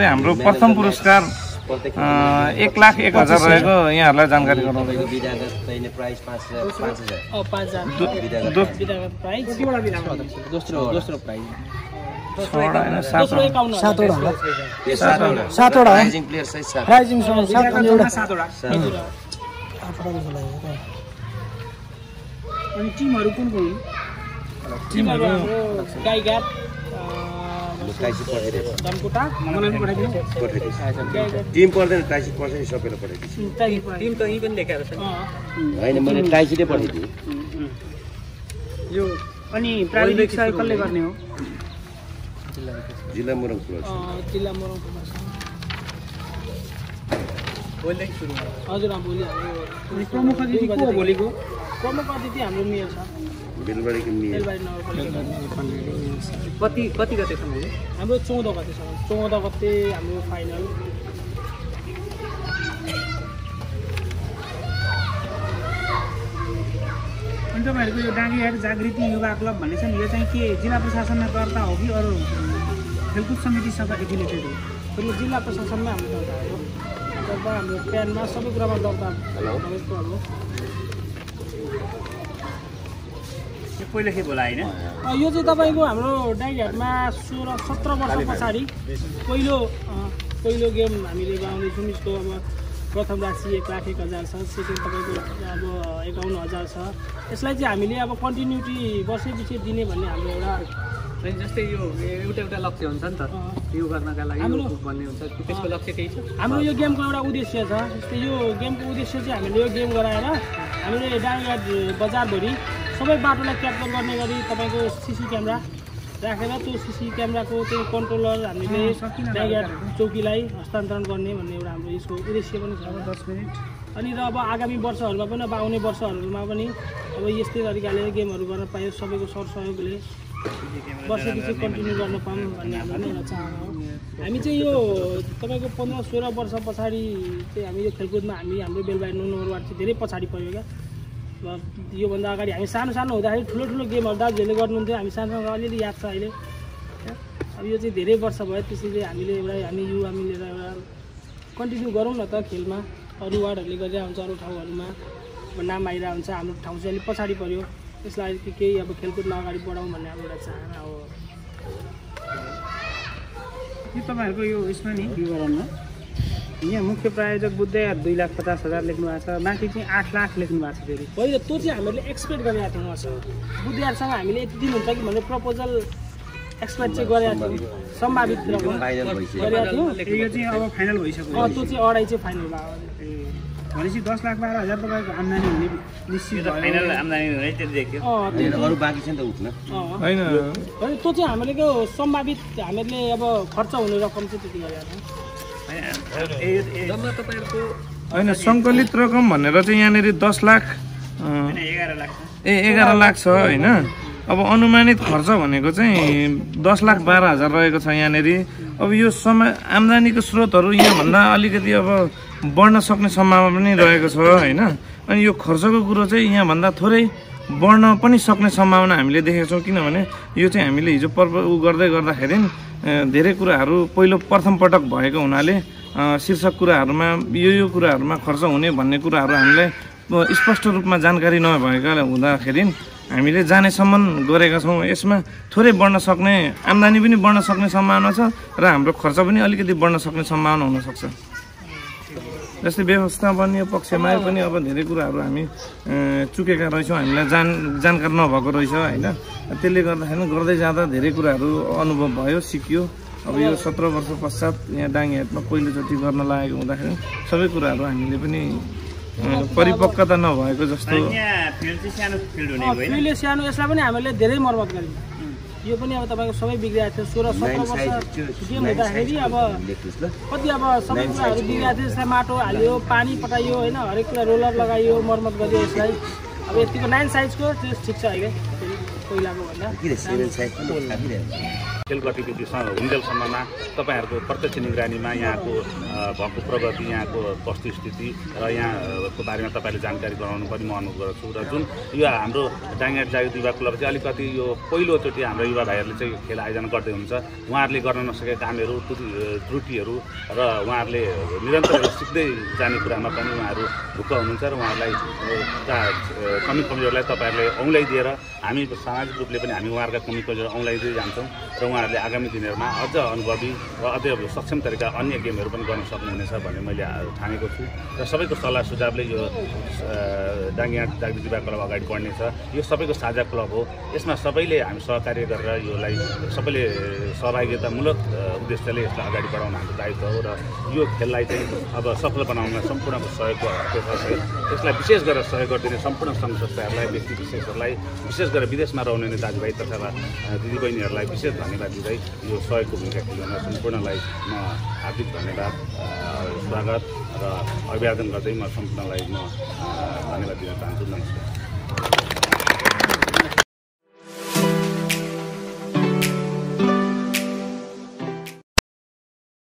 चाहिँ हाम्रो प्रथम पुरस्कार एक लाख एक हजार रहेको यहाँहरूलाई जानकारी गराउँदै टिमहरू कुन कुन? टिमहरू। गाईघाट पनि पठाइदिनु। पठाइदिएछु टिम पर्दैन टाइसी पर्छ नि सबैलाई पठाइदिन्छु टिम त यहीँ पनि देखाएको छ होइन मैले टाइसीले पठाइदिएँ। यो अनि प्राविधिक सहयोग कसले गर्ने हो? जिल्ला मुरङ जिल्ला मोरङकोमा छ हजुर भोलि प्रमुख अतिथि को भोलिको प्रमुख अतिथि हाम्रो मेयर छ। मिल बेलबारी नगरपालिका कति कति गतेसम्म हो हाम्रो चौध गतेसम्म चौध गते हाम्रो फाइनल अनि तपाईँहरूको यो डाँगीहाट जागृति युवा क्लब भन्ने छ नि यो चाहिँ के? जिल्ला प्रशासनमा दर्ता हो कि अरू खेलकुद समितिसँग एफिलेटेड हो? फेरि जिल्ला प्रशासनमा हाम्रो दर्ता हो। दर्ता हाम्रो प्यानमा सबै कुरामा दर्ता भएको अब यो पहिलो खेप होला होइन? यो चाहिँ तपाईँको हाम्रो डाइघाटमा सोह्र सत्र वर्ष पछाडि पहिलो पहिलो गेम हामीले गाउँदैछौँ यसको अब प्रथम राशि एक लाख एक हजार छ सेकेन्ड तपाईँको अब एकाउन्न हजार छ। यसलाई चाहिँ हामीले अब कन्टिन्युटी वर्षै पछि दिने भन्ने हाम्रो एउटा जस्तै यो एउटा एउटा लक्ष्य हुन्छ नि त। यो गर्नका लागि हाम्रो- यो भन्ने हुन्छ। त्यसको लक्ष्य केही छ? हाम्रो यो गेमको एउटा उद्देश्य छ। जस्तै यो गेमको उद्देश्य चाहिँ हामीले यो गेम गराएर हामीले डाँगाघाट बजारभरि सबै बाटोलाई क्याप्चर गर्ने गरी तपाईँको सिसी क्यामेरा राखेर त्यो सिसी क्यामेराको त्यो कन्ट्रोलर हामीले डाँगाघाट चौकीलाई हस्तान्तरण गर्ने भन्ने एउटा हाम्रो यसको उद्देश्य पनि छ। दस मिनट। अनि र अब आगामी वर्षहरूमा पनि अब आउने वर्षहरूमा पनि अब यस्तै तरिकाले गेमहरू गर्न पाइयो सबैको सरसहयोगले। वर्षपछि कन्टिन्यू गर्न पाऊँ भन्ने हाम्रो पनि एउटा चाहना हो। हामी चाहिँ यो तपाईँको पन्ध्र सोह्र वर्ष पछाडि चाहिँ हामी यो खेलकुदमा हामी हाम्रो बेलबारी नौ नम्बर वार्ड चाहिँ धेरै पछाडि पऱ्यो क्या योभन्दा अगाडि हामी सानो सानो हुँदाखेरि ठुलो ठुलो गेमहरू दाजुहरूले गर्नुहुन्थ्यो। हामी सानो अलिअलि याद छ अहिले? अब यो चाहिँ धेरै वर्ष भयो। त्यसैले हामीले एउटा हामी युवा मिलेर एउटा कन्टिन्यू गरौँ न त खेलमा। अरू वार्डहरूले गरिरहेको हुन्छ अरू ठाउँहरूमा। अब नाम आइरहेको हुन्छ हाम्रो ठाउँ चाहिँ अलिक पछाडि पऱ्यो यसलाई के केही अब खेलकुदमा अगाडि बढाउँ भन्ने हाम्रो एउटा चाहना हो। यो तपाईँहरूको यो यसमा नि? विवरणमा? यहाँ मुख्य प्रायोजक बुद्धे दुई लाख पचास हजार लेख्नु भएको छ बाँकी चाहिँ आठ लाख लेख्नु भएको छ फेरि। पहिलो त्यो चाहिँ हामीले एक्सपेक्ट गरेका थियौँ उहाँसँग बुद्धिहरूसँग हामीले यति दिनुहुन्छ कि भनेर प्रपोजल एक्सपेक्ट चाहिँ गरेका थियौँ। सम्भावित फाइनल गरेका थियौँ। यो चाहिँ अब फाइनल भइसक्यो। अँ त्यो चाहिँ अढाई चाहिँ फाइनल भयो। ए, भनेपछि दस लाख बाह्र हजार तपाईँको आम्दानी हुने निश्चित भयो। आम्दानी हुने त्यो देख्यो। अँ त्यो होइन, अरू बाँकी छ नि त उठ्न। होइन। होइन त्यो चाहिँ हामीले त्यो सम्भावित हामीले अब खर्च हुने रकम चाहिँ त्यति गरेका थियौँ। होइन सङ्कलित रकम भनेर चाहिँ यहाँनिर दस लाख ए एघार लाख छ होइन? अब अनुमानित खर्च भनेको चाहिँ दस लाख बाह्र हजार रहेको छ यहाँनिर। अब यो समय आम्दानीको स्रोतहरू यहाँभन्दा अलिकति अब बढ्न सक्ने सम्भावना पनि रहेको छ होइन? अनि यो खर्चको कुरो चाहिँ यहाँभन्दा थोरै बढ्न पनि सक्ने सम्भावना हामीले देखेको छौँ। किनभने यो चाहिँ हामीले हिजो पर्व उ गर्दै गर्दाखेरि धेरै कुराहरू पहिलो प्रथम पटक भएको हुनाले शीर्षक कुराहरूमा यो यो कुराहरूमा खर्च हुने भन्ने कुराहरू हामीलाई स्पष्ट रूपमा जानकारी नभएका हुँदाखेरि हामीले जानेसम्म गरेका छौँ। यसमा थोरै बढ्न सक्ने आम्दानी पनि बढ्न सक्ने सम्भावना छ र हाम्रो खर्च पनि अलिकति बढ्न सक्ने सम्भावना हुनसक्छ। जस्तै व्यवस्थापनीय पक्षमा पनि अब धेरै कुराहरू हामी चुकेका रहेछौँ हामीलाई जान जानकार नभएको रहेछ होइन? त्यसले गर्दाखेरि गर्दै जाँदा धेरै कुराहरू अनुभव भयो सिकियो। अब यो सत्र वर्ष पश्चात यहाँ डाङ्गीहाटमा पहिलोचोटि गर्न लागेको हुँदाखेरि सबै कुराहरू हामीले पनि परिपक्वता नभएको जस्तो सानो यसलाई पनि हामीले धेरै मर्मत गर्यौँ यो पनि अब तपाईँको सबै बिग्रिएको थियो। सोह्र सत्र वर्ष गेम हुँदाखेरि अब कति अब सबै कुराहरू बिग्रिएको थियो। यसलाई माटो हाल्यो पानी पटाइयो होइन हरेक कुरा रोलर लगाइयो मर्मत गरियो यसलाई। अब यतिको नाइन साइजको त्यो ठिक छ अहिले। पहिलाको भन्दा खेल गतिविधि स- हुन्जेलसम्ममा तपाईँहरूको प्रत्यक्ष निगरानीमा यहाँको भएको प्रगति यहाँको वस्तुस्थिति र यहाँको बारेमा तपाईँले जानकारी गराउनु पनि म अनुरोध गर्छु। र जुन यो हाम्रो डाङ्गा जागृति युवा क्लब चाहिँ अलिकति यो पहिलोचोटि हाम्रो युवा भाइहरूले चाहिँ खेल आयोजना गर्दै हुन्छ उहाँहरूले गर्न नसकेका कामहरू त्रुटि त्रुटिहरू र उहाँहरूले निरन्तर सिक्दै जाने कुरामा पनि उहाँहरू ढुक्क हुनुहुन्छ र उहाँहरूलाई कमी कमजोरलाई तपाईँहरूले औँल्याइदिएर हामी सामाजिक रूपले पनि हामी उहाँहरूका कमी कमजोर औँल्याइदिँदै जान्छौँ। र उहाँहरूले आगामी दिनहरूमा अझ अनुभवी र अझै सक्षम तरिका अन्य गेमहरू पनि गर्न सक्नुहुनेछ भन्ने मैले ठानेको छु। र सबैको सल्लाह सुझावले यो डाङ्गिया जागृति युवा क्लब अगाडि बढ्नेछ। यो सबैको साझा क्लब हो। यसमा सबैले हामी सहकार्य गरेर योलाई सबैले सहभागितामूलक उद्देश्यले यसलाई अगाडि बढाउन हाम्रो दायित्व हो। र यो खेललाई चाहिँ अब सफल बनाउनमा सम्पूर्ण छ यसलाई विशेष गरेर सहयोग गरिदिने सम्पूर्ण सङ्घ संस्थाहरूलाई व्यक्ति विशेषहरूलाई विशेष गरेर विदेशमा रहने दाजुभाइ तथा दिदीबहिनीहरूलाई विशेष धन्यवाद दिँदै यो सहयोगको भूमिका खेल्न सम्पूर्णलाई म हार्दिक धन्यवाद स्वागत र अभिवादन गर्दै म सम्पूर्णलाई म धन्यवाद दिन चाहन्छु। नमस्कार।